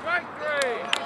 Strike three!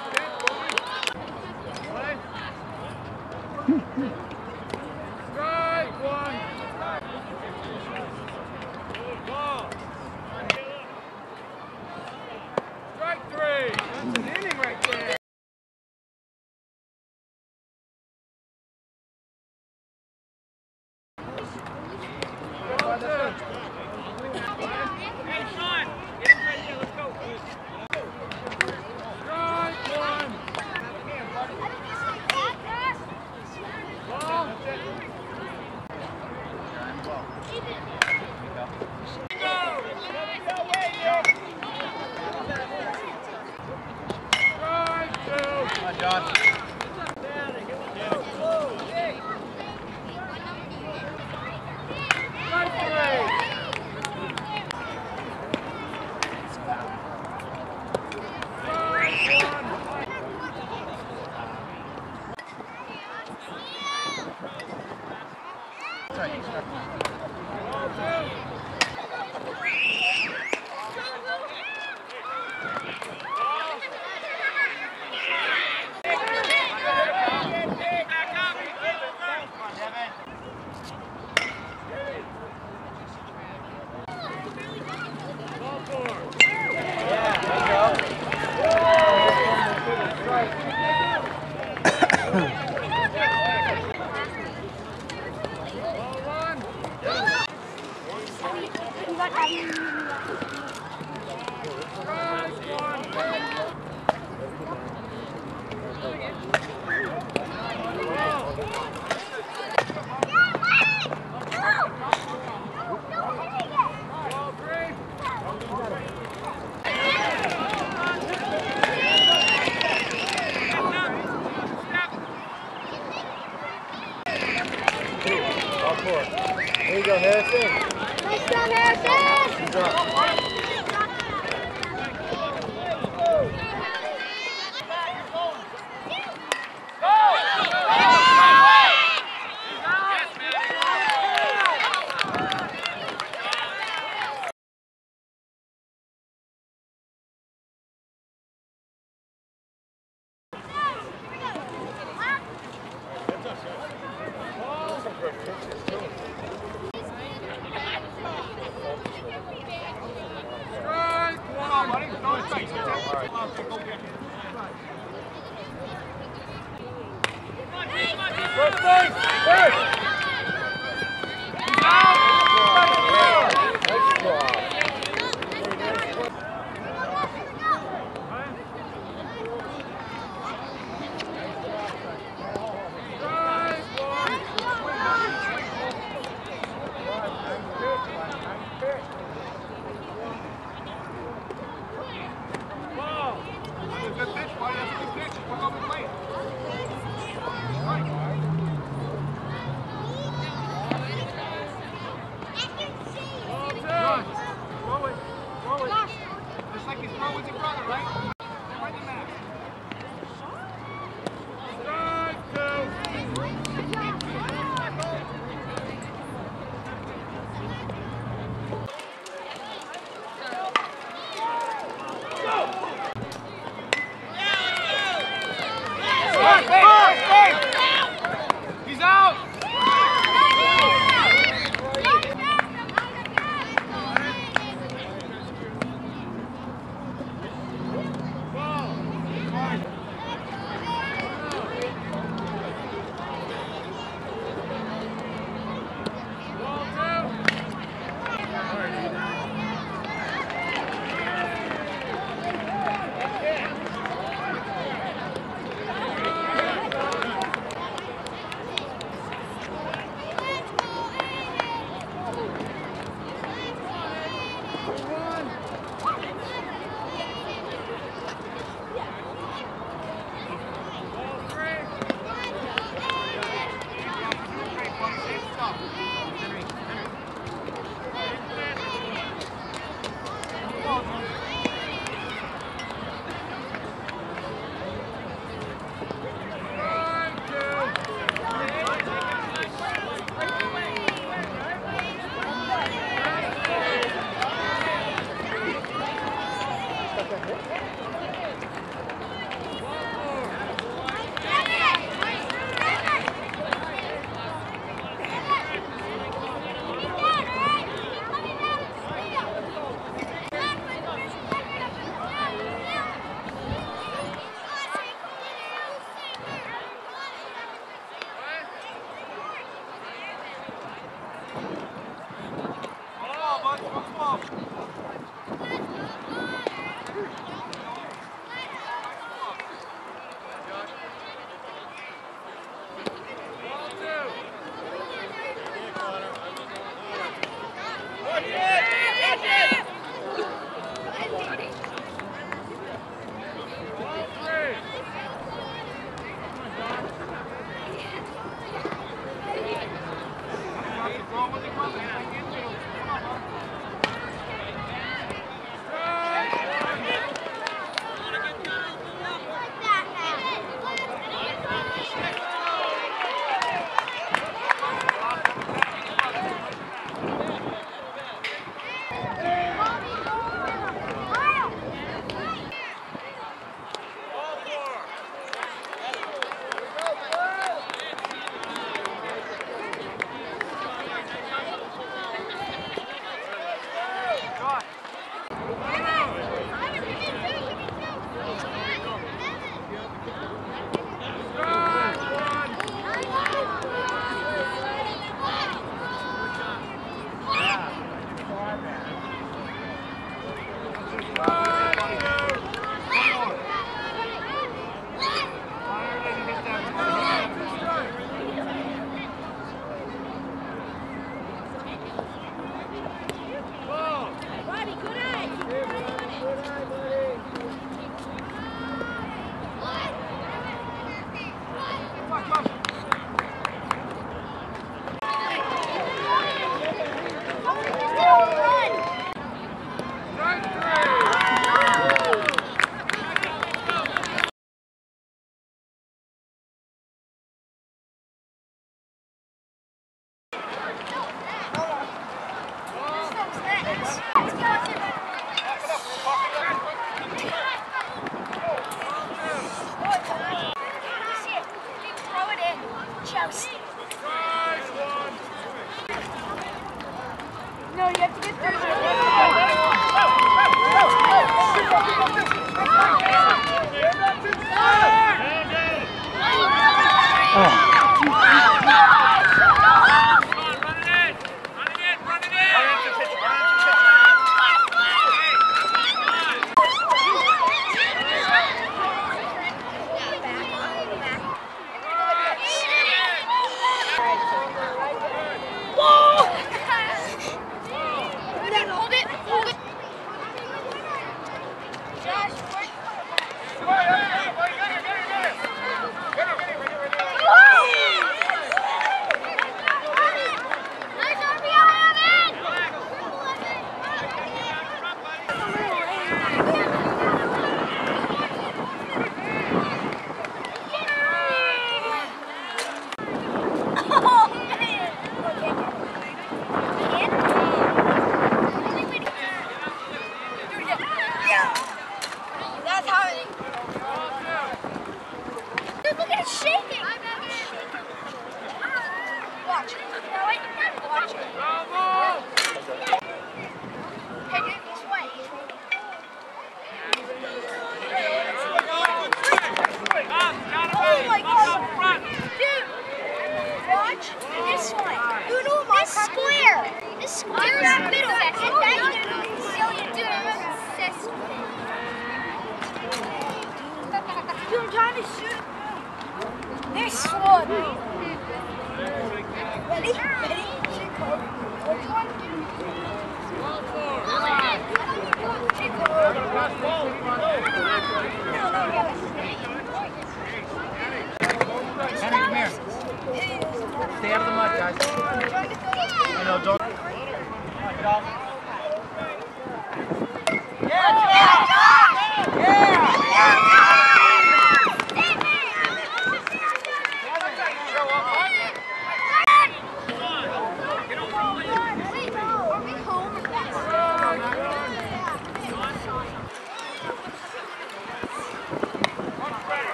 pitches.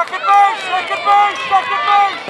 Second base, second base, second base.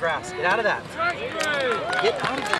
grass. Get out of that. Get out of that.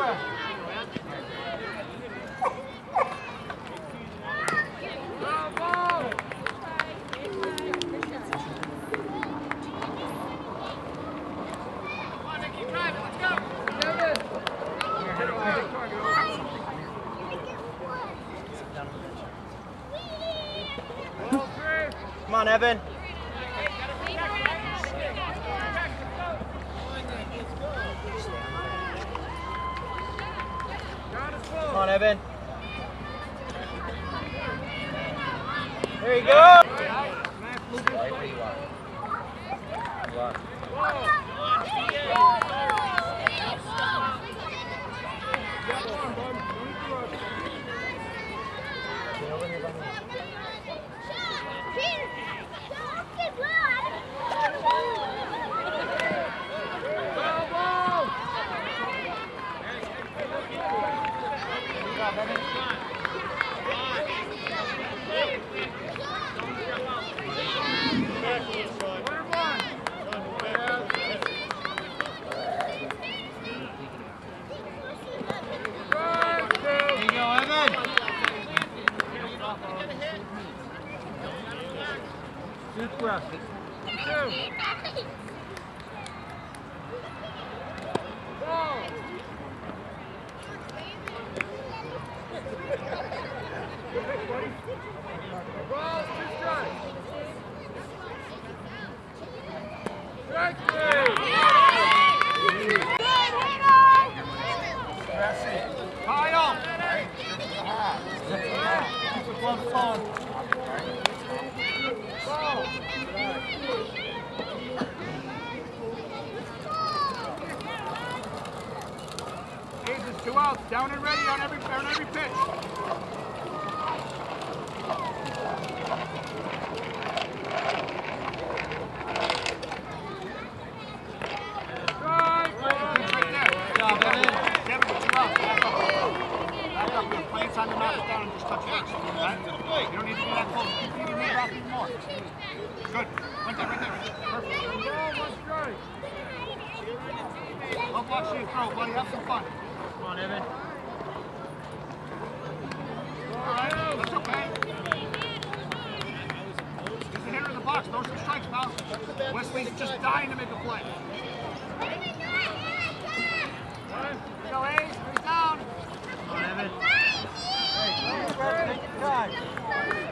快！Seven. Flush your throat, buddy. Have some fun. Come on, Evan. Wesley's just dying to make a play. Go, Ace. Down. Come on, Evan. Hey, grab the big.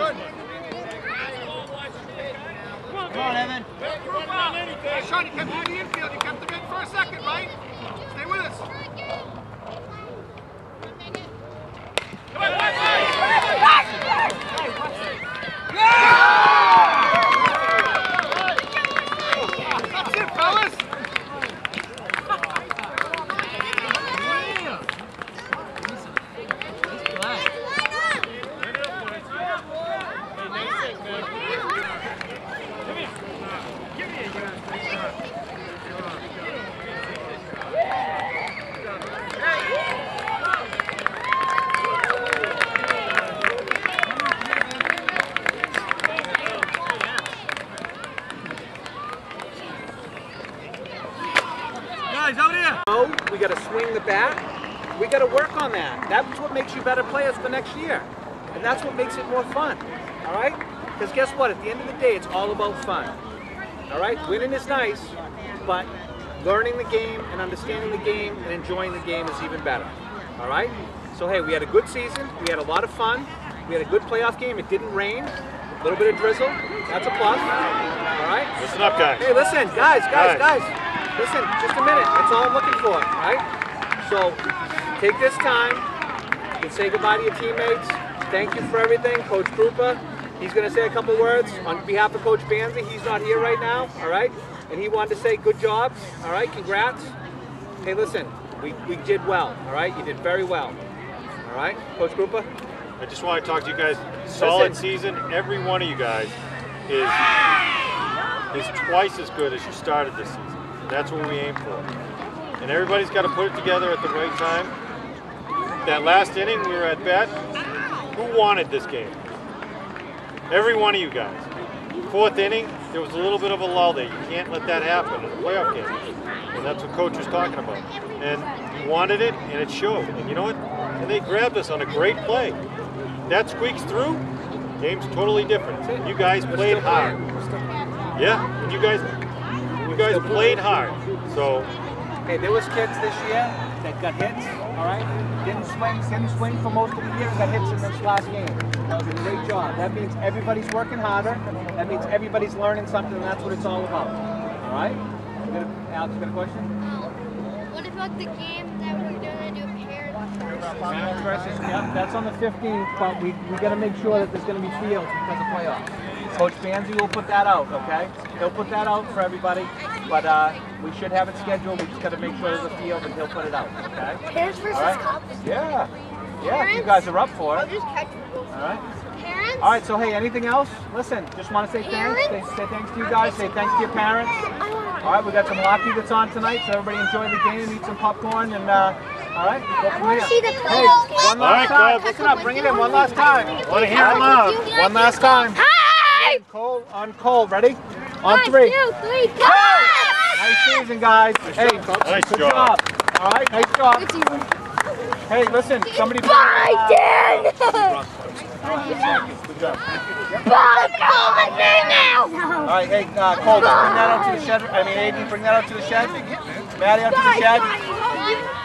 Come on, Evan. I'm trying to keep the bat. We got to work on that. That's what makes you better players for next year. And that's what makes it more fun. All right? Because guess what? At the end of the day, it's all about fun. All right? Winning is nice, but learning the game and understanding the game and enjoying the game is even better. All right? So, hey, we had a good season. We had a lot of fun. We had a good playoff game. It didn't rain. A little bit of drizzle. That's a plus. All right? Listen up, guys. Hey, listen. Guys, guys, guys. guys. Listen, just a minute. That's all I'm looking for, all right? So, take this time and say goodbye to your teammates. Thank you for everything. Coach Krupa, he's going to say a couple words on behalf of Coach Banzi. He's not here right now, all right? And he wanted to say good job, all right? Congrats. Hey, listen, we, we did well, all right? You did very well, all right? Coach Krupa? I just want to talk to you guys. Solid Listen. season. Every one of you guys is is twice as good as you started this season. That's what we aim for. And everybody's got to put it together at the right time. That last inning we were at bat. Who wanted this game? Every one of you guys. Fourth inning, there was a little bit of a lull there. You can't let that happen in a playoff game. And that's what coach was talking about. And you wanted it, and it showed. And you know what? And they grabbed us on a great play. That squeaks through, game's totally different. You guys played hard. Yeah, and you guys, you guys played hard. So Hey, there was kids this year that got hits, all right? Didn't swing, didn't swing for most of the year, and got hits in this last game. That was a great job. That means everybody's working harder. That means everybody's learning something, and that's what it's all about. All right? You got a, Alex, you got a question? Um, what about the game that we're do parents? Parents versus, yeah, that's on the 15th, but we, we got to make sure that there's going to be fields because of playoffs. Coach Banzi will put that out, okay? He'll put that out for everybody, but uh, we should have it scheduled. We just got to make sure there's a field, and he'll put it out, okay? Parents versus All right? Cubs? Yeah. Yeah, if you guys are up for it. I'll just catch All right. Parents? All right, so hey, anything else? Listen, just want to say thanks. Say, say thanks to you guys. Say thanks to your parents. All right, we got some hockey that's on tonight, so everybody enjoy the game, and eat some popcorn, and uh, all right, go from wanna see the Hey, one last right, time. Listen up, bring it in one last time. want to hear them out. One last time. Hi! Cole, on Cole, ready? On One, three. two, three, Cubs! Nice season, guys. Hey, Nice good job. job. All right, nice job. Good season. Hey, listen, somebody. Bye, Dan! Good job. Bye, Colin, now! All right, hey, uh, Cole, bring that out to the shed. I mean, Aiden, bring that out to the shed. Maddie, out to the shed.